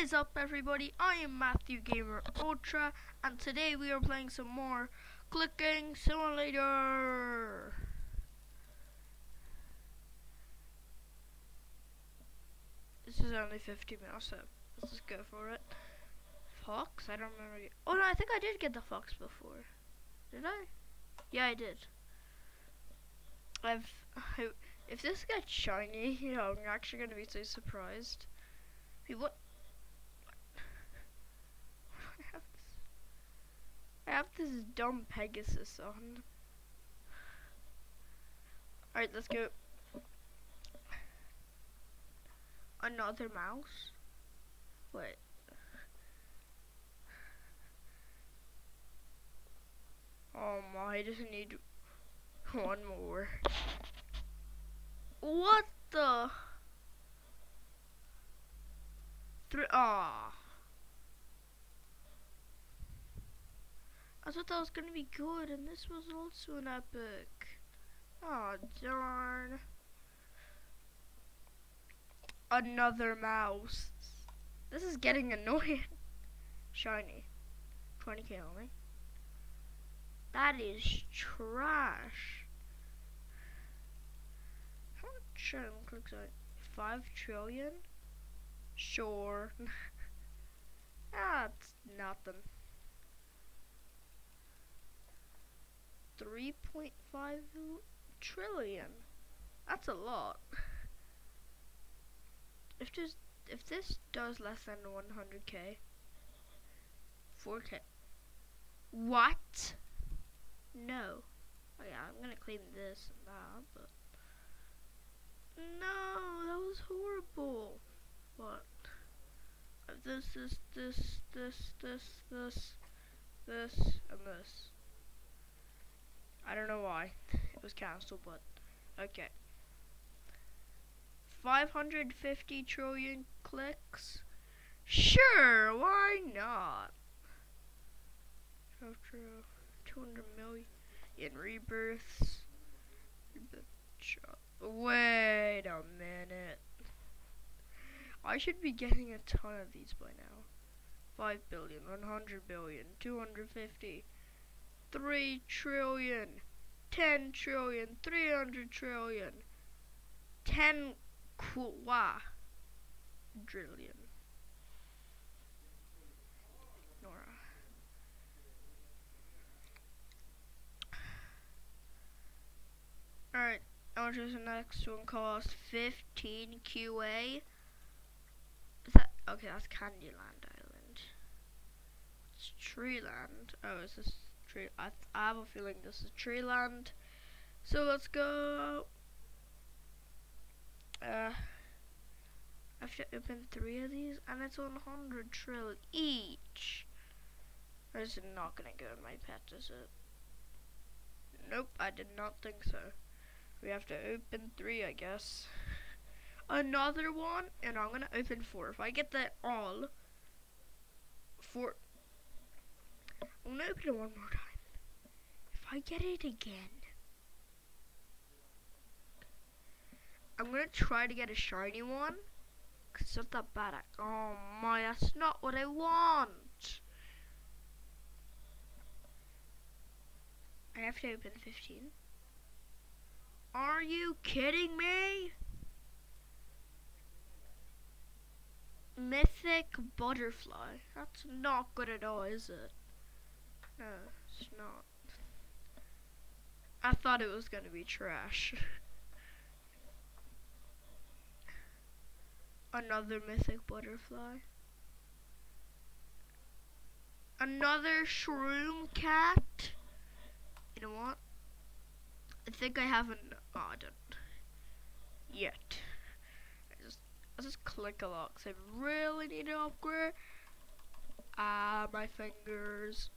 is up everybody? I am Matthew Gamer Ultra and today we are playing some more Clicking Simulator. This is only 50 minutes so let's just go for it. Fox? I don't remember. Oh no, I think I did get the fox before. Did I? Yeah, I did. I've... If this gets shiny, you know, I'm actually going to be so surprised. What? I have this. I have this dumb Pegasus on. Alright, let's go. Another mouse? Wait. Oh my, I just need one more. What the? Three. Ah. I thought that was gonna be good, and this was also an epic. Oh darn. Another mouse. This is getting annoying. Shiny. 20k only. That is trash. Sure, looks like five trillion. Sure. That's nothing. 3.5 trillion. That's a lot. If this if this does less than 100k, 4k. What? No. Oh yeah, I'm gonna claim this and that, but no, that was horrible. What? This, this, this, this, this, this, this, and this. I don't know why it was cancelled, but okay. 550 trillion clicks? Sure, why not? 200 million rebirths. Wait a minute. I should be getting a ton of these by now. 5 billion, 100 billion, 250, 3 trillion, 10 trillion, 300 trillion, 10 qua trillion. Nora. Alright. Much does the next one cost? 15 QA. Is that okay? That's Candyland Island. It's Treeland. Oh, is this tree? I, I have a feeling this is tree land. So let's go. Uh, I have to open three of these, and it's 100 trill each. This is not gonna go in my pet, is it? Nope, I did not think so. We have to open three, I guess. Another one, and I'm gonna open four. If I get that all, four. I'm gonna open it one more time. If I get it again, I'm gonna try to get a shiny one. Cause it's not that bad. Oh my, that's not what I want. I have to open 15. Are you kidding me? Mythic butterfly. That's not good at all, is it? It's not. I thought it was gonna be trash. Another mythic butterfly. Another shroom cat. You know what? I think I haven't Oh, Yet. I just, I just click a lot because I really need to upgrade. Ah, my fingers.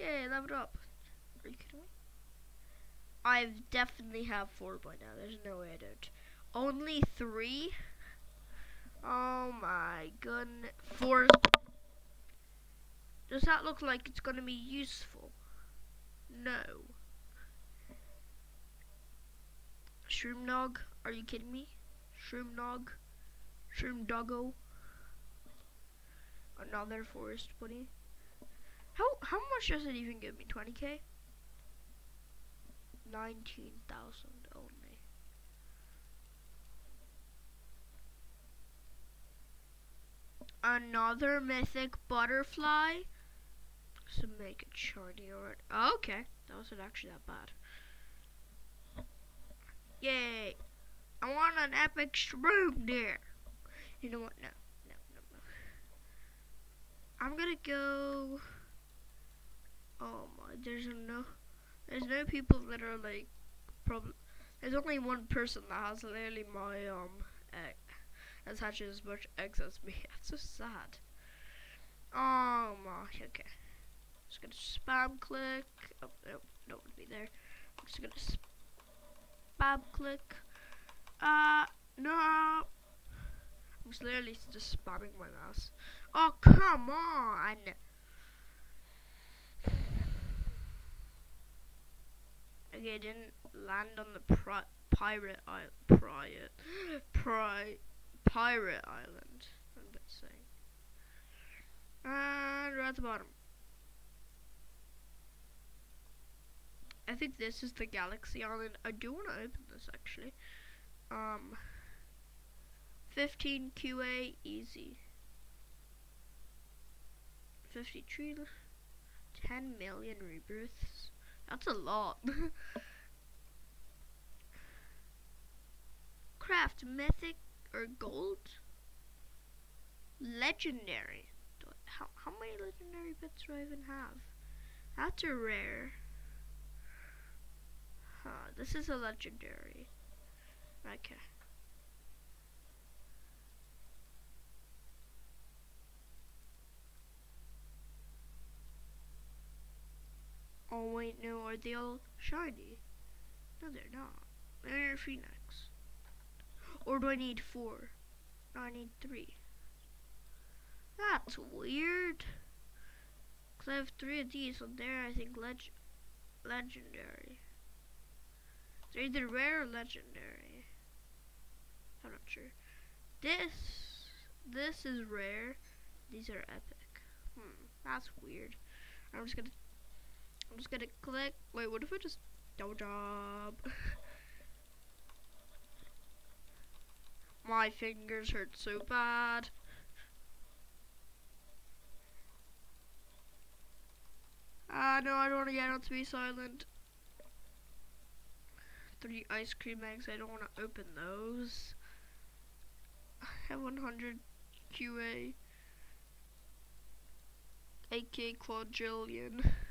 Yay, leveled up. Are you kidding me? I definitely have four by now. There's no way I don't. Only three? Oh my goodness. Four. Does that look like it's going to be useful? No. Shroom Nog? Are you kidding me? Shroom Nog? Shroom doggo. Another forest bunny. How how much does it even give me? 20k? 19,000 only. Another mythic butterfly. So make it shiny or oh, okay. That wasn't actually that bad. Yay! I want an epic shroom there. You know what? No, no, no, no. I'm gonna go. Oh my! There's no. There's no people that are like. Probably. There's only one person that has literally my um. Egg, that's hatched as much eggs as me. That's so sad. Oh my. Okay. Just gonna spam click. Oh no, don't want to be there. I'm just gonna spam click. Uh, no. I'm just literally just spamming my mouse. Oh, come on. Okay, I didn't land on the pri pirate island. Pirate. Pri pirate island. I'm about to say. And right at the bottom. I think this is the Galaxy Island. I do want to open this actually. Um, 15 QA easy. 53, 10 million rebirths. That's a lot. Craft mythic or gold. Legendary. How, how many legendary bits do I even have? That's a rare. Huh, this is a legendary. Okay. Oh wait, no, are they all shiny? No, they're not. They're Phoenix. Or do I need four? No, I need three. That's weird. Cause I have three of these, so there I think leg legendary. They're either rare or legendary. I'm not sure. This, this is rare. These are epic. Hmm, that's weird. I'm just gonna, I'm just gonna click. Wait, what if I just double job? My fingers hurt so bad. Ah, uh, no, I don't want to get on to be silent three ice cream eggs. I don't want to open those. I have 100 QA. AK quadrillion.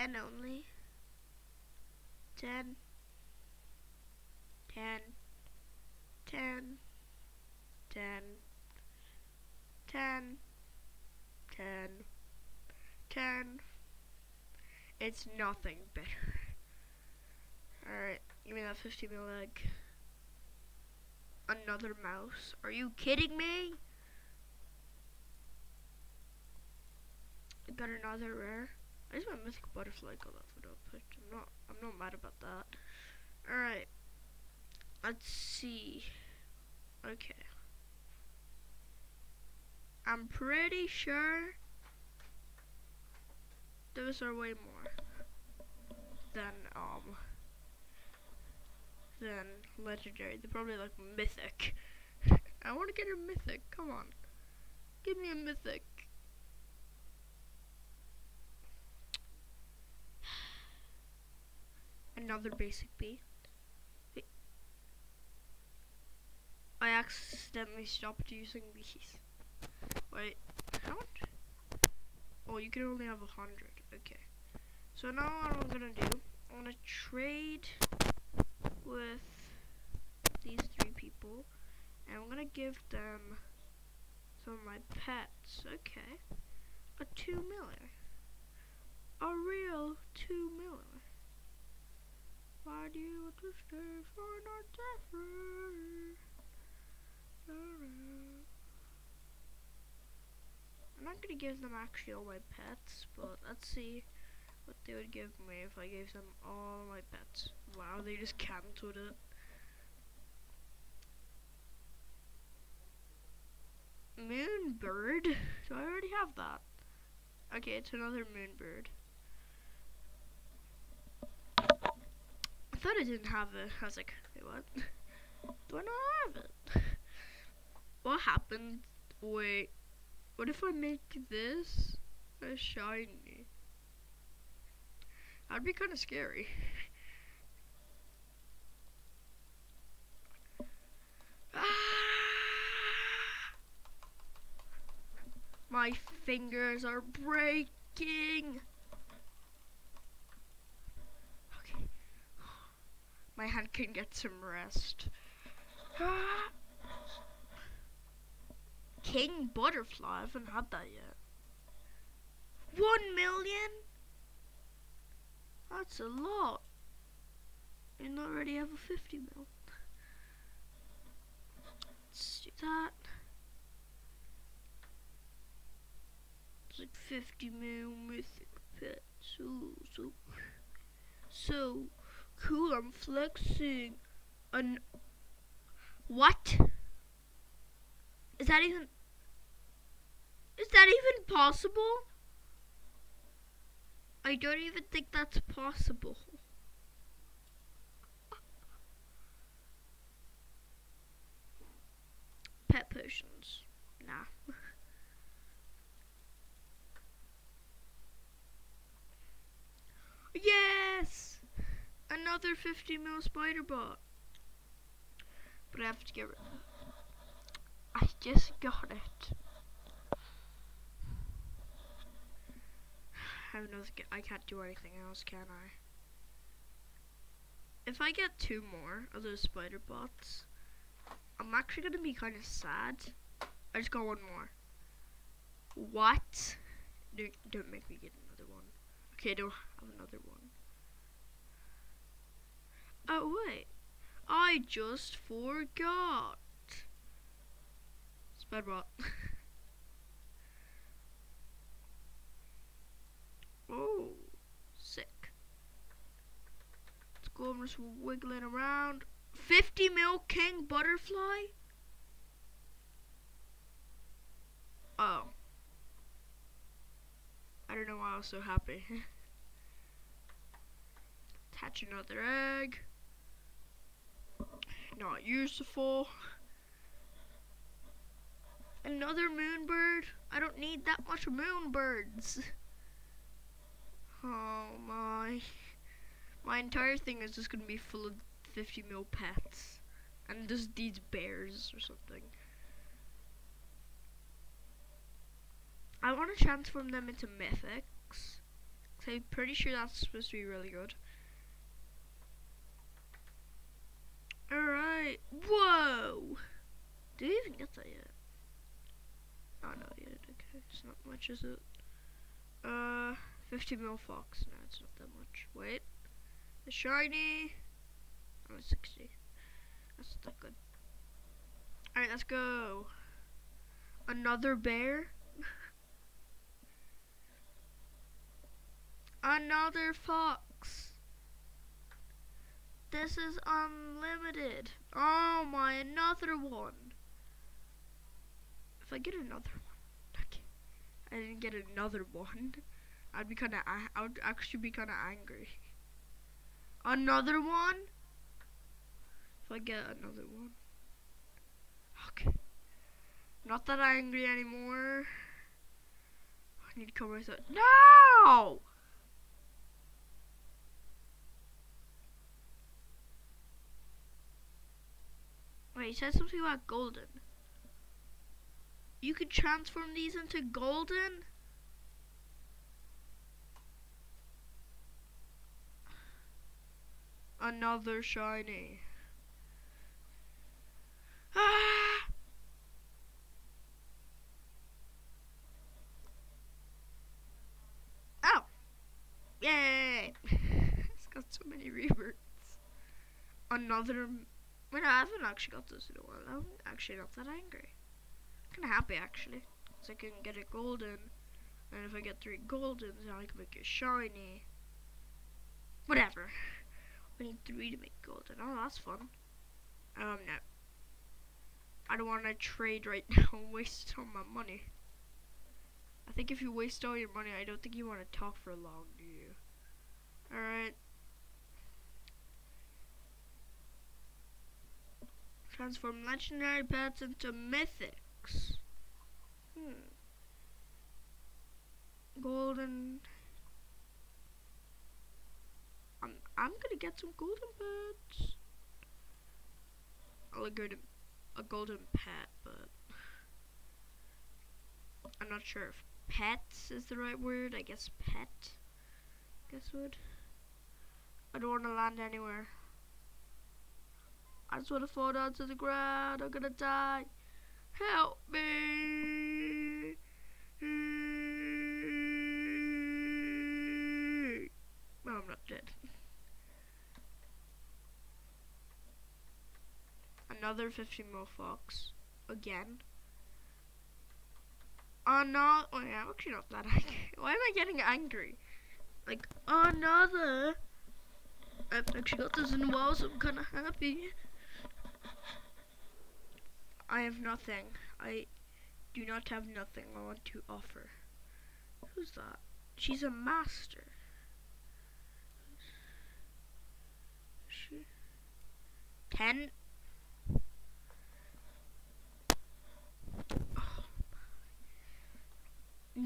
ten only. Ten. Ten. Ten. Ten. Ten. Ten. Ten. It's nothing better. Alright, give me that 50 mil egg. Another mouse. Are you kidding me? I got another rare. I just want mythic butterfly got that photo picked. I'm not I'm not mad about that. Alright. Let's see. Okay. I'm pretty sure those are way more than um than legendary. They're probably like mythic. I want to get a mythic. Come on, give me a mythic. Another basic B. I accidentally stopped using these. Wait, count? Oh, you can only have a hundred. Okay. So now what I'm gonna do, I'm gonna trade with these three people, and I'm gonna give them some of my pets. Okay. A two miller. A real two miller. Why do you want to stay for not different? I'm not gonna give them actually all my pets, but let's see what they would give me if I gave them all my pets. Wow, they just cancelled it. Moonbird? Do I already have that? Okay, it's another moonbird. Thought I didn't have it. I was like, wait, what? Do I not have it? What happened? Wait, what if I make this a shiny? That'd be kind of scary. ah! My fingers are breaking. My hand can get some rest. King Butterfly, I haven't had that yet. One million? That's a lot. And I already have a 50 mil. Let's do that. It's like 50 mil mythic pets. So, so, so cool. I'm flexing. An what? Is that even? Is that even possible? I don't even think that's possible. Pet potions. Nah. yes! Another 50 mil spider bot. But I have to get rid I just got it. I I can't do anything else, can I? If I get two more of those spider bots, I'm actually gonna be kind of sad. I just got one more. What? Don't, don't make me get another one. Okay, I don't have another one. Oh wait, I just forgot. Spider oh, sick. Let's go over just wiggling around. 50 mil king butterfly? Oh. I don't know why I was so happy. Attach another egg. Not useful. Another moonbird? I don't need that much moonbirds. Oh my. My entire thing is just gonna be full of 50 mil pets. And just these bears or something. I want to transform them into mythics. i I'm pretty sure that's supposed to be really good. Alright. Whoa! Do you even get that yet? Oh no, yeah, okay, it's not much, is it? Uh, 50 mil fox, no, it's not that much. Wait, the shiny, oh, 60. That's not good. Alright, let's go. Another bear? Another fox. This is unlimited. Oh my, another one. If I get another one, okay, I didn't get another one, I'd be kind of, I would actually be kind of angry. Another one? If I get another one. Okay. Not that angry anymore. I need to cover myself. No! Wait, he said something about golden. You could transform these into golden? Another shiny. Ah! Oh! Yay! it's got so many rebirths. another. Wait, no, I haven't actually got this in a while. I'm actually not that angry. I'm Kind of happy actually, cause I can get a golden, and if I get three goldens, then I can make it shiny. Whatever. I need three to make golden. Oh, that's fun. Um, no. I don't want to trade right now and waste all my money. I think if you waste all your money, I don't think you want to talk for long, do you? Alright. Transform legendary pets into mythics. Hmm. Golden. I'm I'm gonna get some golden pets. I'll go to a golden pet, but I'm not sure if pets is the right word. I guess pet. Guess what? I don't want to land anywhere. I just want to fall down to the ground. I'm gonna die. Help me! No, I'm not dead. Another 50 more fox. Again. Oh no! Oh yeah, I'm actually not that angry. Why am I getting angry? Like, another! I've actually got this in a while, so I'm kinda happy. I have nothing. I do not have nothing I want to offer. Who's that? She's a master. She ten. Oh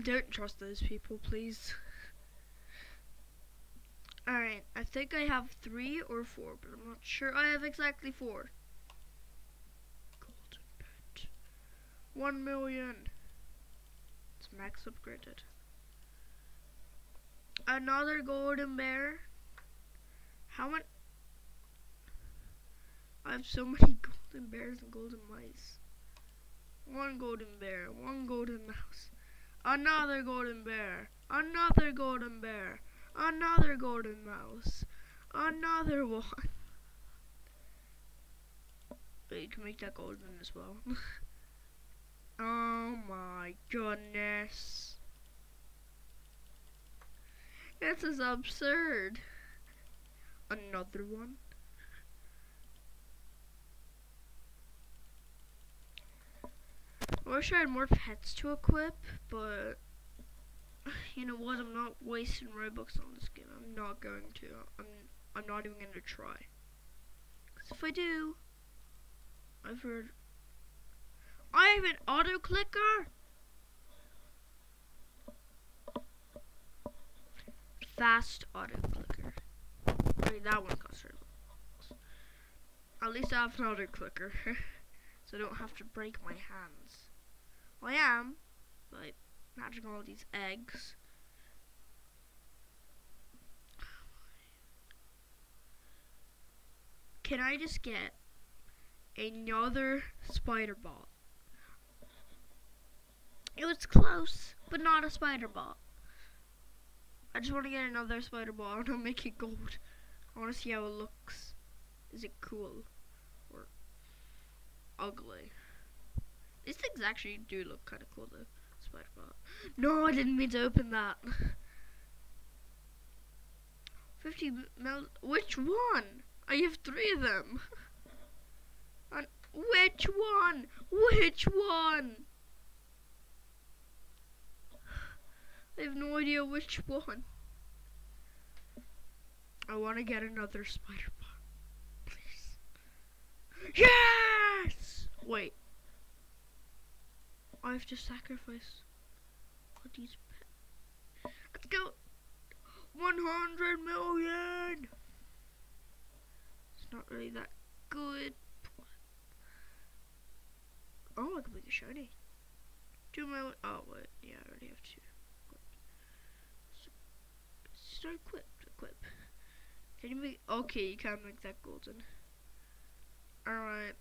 Don't trust those people, please. Alright, I think I have three or four, but I'm not sure I have exactly four. Golden pet. One million. It's max upgraded. Another golden bear. How much? I have so many golden bears and golden mice. One golden bear, one golden mouse. Another golden bear, another golden bear. Another golden mouse. Another one. But you can make that golden as well. oh my goodness. This is absurd. Another one. I wish I had more pets to equip, but you know what? I'm not wasting Robux on this game. I'm not going to. I'm I'm not even going to try. Cause if I do, I've heard. I have an auto clicker. Fast auto clicker. That one costs. At least I have an auto clicker, so I don't have to break my hands. Well, I am, but matching all these eggs. Can I just get another spider bot? It was close, but not a spider ball. I just want to get another spider bot. I want to make it gold. I want to see how it looks. Is it cool or ugly? These things actually do look kind of cool though. Spider ball. No, I didn't mean to open that. 50 mil. Which one? I have three of them. And which one? Which one? I have no idea which one. I want to get another spider bot. Please. Yes! Wait. I have to sacrifice all these pets. Let's go. 100 million! It's not really that good. Oh, I can make a shiny. Two million. Oh, wait. Yeah, I already have two. Start equip. Equip. Can you make. Okay, you can't make that golden. Alright.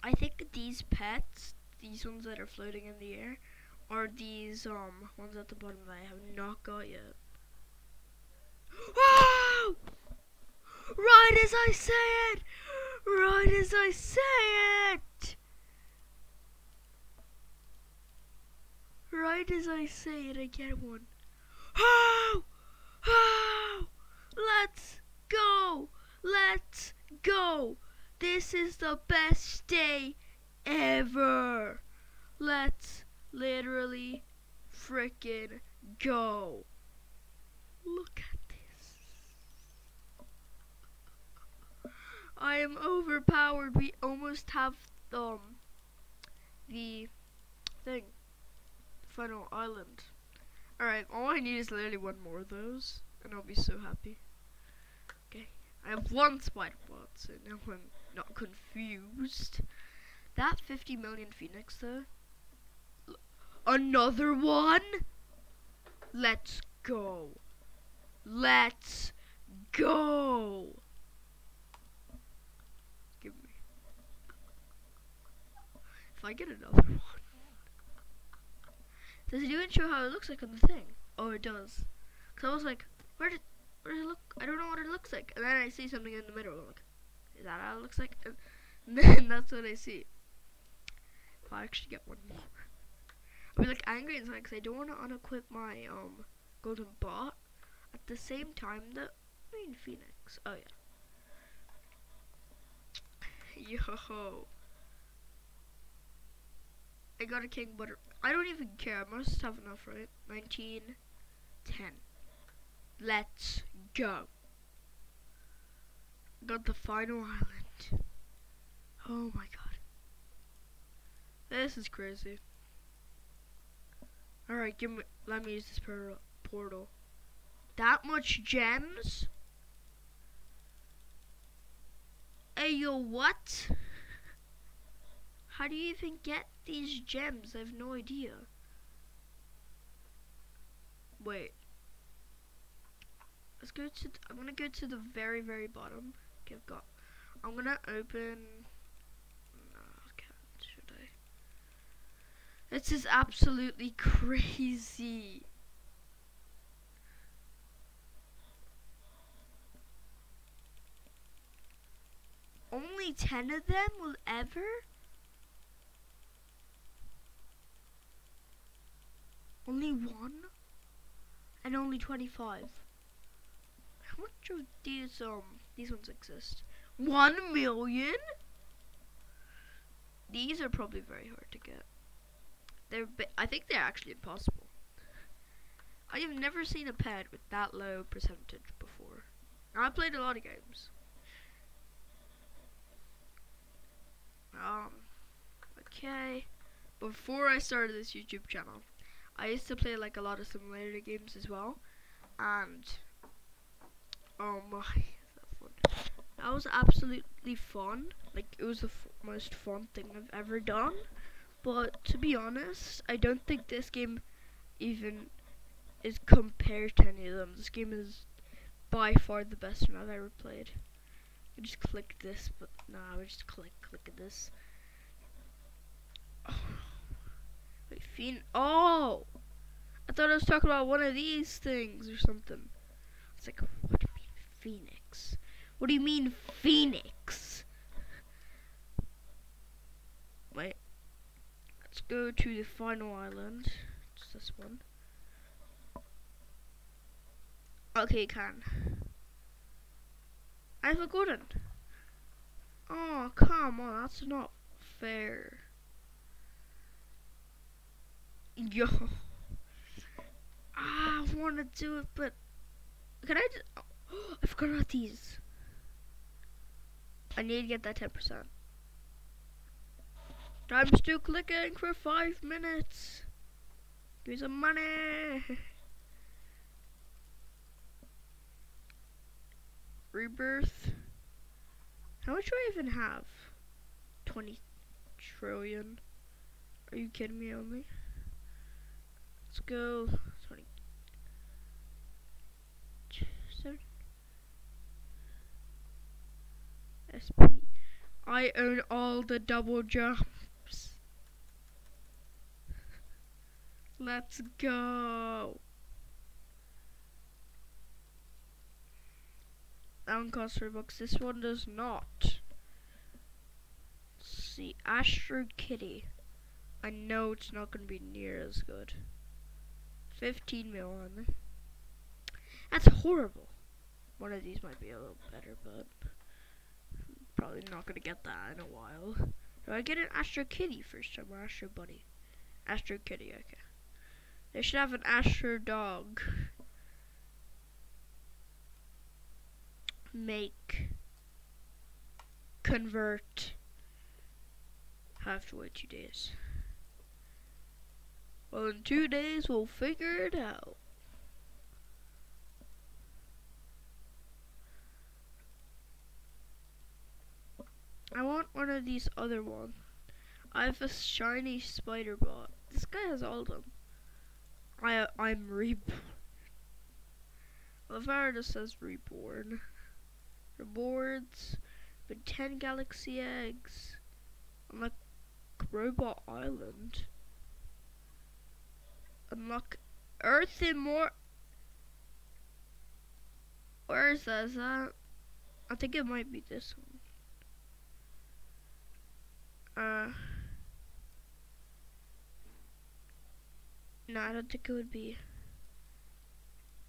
I think these pets, these ones that are floating in the air, are these um ones at the bottom that I have not got yet. Oh! as I say it! Right as I say it! Right as I say it, I get one. Oh! Oh! Let's go! Let's go! This is the best day ever! Let's literally frickin' go! Look at this. I am overpowered. We almost have um the thing. Final island. Alright, all I need is literally one more of those, and I'll be so happy. Okay, I have one spider bot, so now I'm not confused. That 50 million phoenix though. L- Another one? Let's go. Let's go. Give me. If I get another one. Does it even show how it looks like on the thing? Oh, it does. Cause I was like, where did, where does it look? I don't know what it looks like. And then I see something in the middle. I'm like, is that how it looks like? And then that's what I see. If I actually get one more, be like angry inside because I don't want to unequip my um golden bot. At the same time, the I mean Phoenix. Oh yeah. Yo. Ho I got a king, but I don't even care. I must have enough, right? 19, 10. Let's go. Got the final island. Oh my god. This is crazy. Alright, give me let me use this por- portal. That much gems? Hey yo, what? How do you even get these gems? I have no idea. Wait. Let's go to. I'm gonna go to the very, very bottom. Okay, I've got. I'm gonna open. No, I can't. Should I? This is absolutely crazy. Only 10 of them will ever? Only one? And only 25. How much of these, um, these ones exist? One million? These are probably very hard to get. They're, I think they're actually impossible. I have never seen a pet with that low percentage before. I played a lot of games. Um, okay. Before I started this YouTube channel, I used to play like a lot of simulator games as well, and oh my, that, that was absolutely fun. Like it was the most fun thing I've ever done. But to be honest, I don't think this game even is compared to any of them. This game is by far the best one I've ever played. I just click this, but nah, I just click, click this. Oh! I thought I was talking about one of these things or something. It's like, what do you mean, Phoenix? What do you mean, Phoenix? Wait. Let's go to the final island. It's this one. Okay, can. I have a golden. Oh, come on, that's not fair. Yo. Ah, I want to do it, but can I just? Oh, I forgot about these. I need to get that ten percent. Time still clicking for five minutes. Give me some money. Rebirth. How much do I even have? 20 trillion. Are you kidding me only? Let's go. 20. Seven. SP. I own all the double jumps. Let's go. That one costs three bucks. This one does not. Let's see, Astro Kitty. I know it's not going to be near as good. 15 mil on there. That's horrible. One of these might be a little better, but probably not to get that in a while. Do I get an Astro Kitty first time or Astro Bunny? Astro Kitty, okay. They should have an Astro Dog. Make. Convert. I Have to wait two days. Well, in two days, we'll figure it out. I want one of these other ones. I have a shiny spider bot. This guy has all of them. I I'm reborn. Lavara just says reborn. Rewards with ten galaxy eggs on Robot Island. Unlock Earth and more. Where is that? Is that? I think it might be this one. Uh. No, I don't think it would be.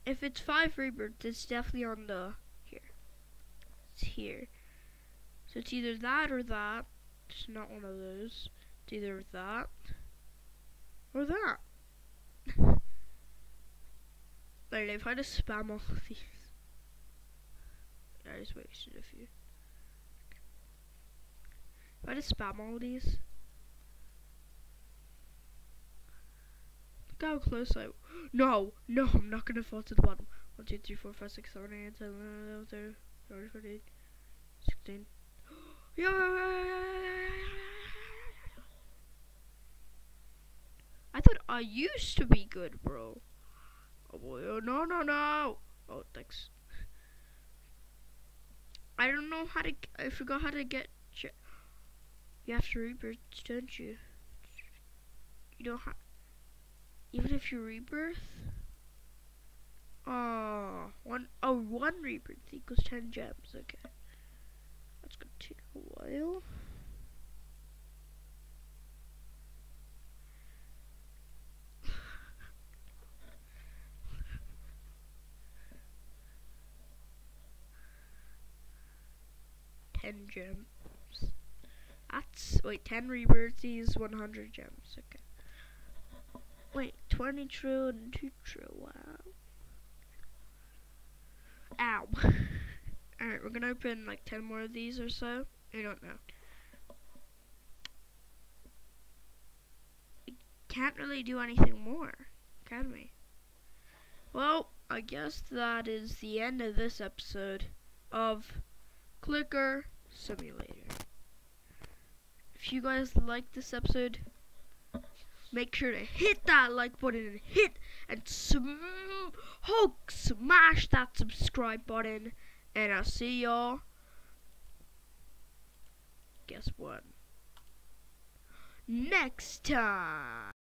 If it's five rebirths, it's definitely on the here. It's here. So it's either that or that. It's not one of those. It's either that or that. Literally, if I just spam all these. I just wasted a few. If I just spam all these. Look how close I. No, no, I'm not gonna fall to the bottom. 1, 2, 3, 4, 5, 6, 7, 8, 7, 11, 12, 13, 14, 16. I thought I used to be good, bro. Oh boy, oh no, no, no. Oh, thanks. I don't know how to, I forgot how to get, you have to rebirth, don't you? You don't have, even if you rebirth? Oh, one, oh, one rebirth equals 10 gems, okay. That's gonna take a while. Ten gems. That's wait, ten rebirths is one hundred gems. Okay. Wait, 20 true and 2 trill, wow. Ow. Alright, we're gonna open like 10 more of these or so. I don't know. We can't really do anything more, can we? Well, I guess that is the end of this episode of Clicker Simulator. If you guys like this episode, make sure to hit that like button and hit and sm Hulk smash that subscribe button and I'll see y'all. Guess what? Next time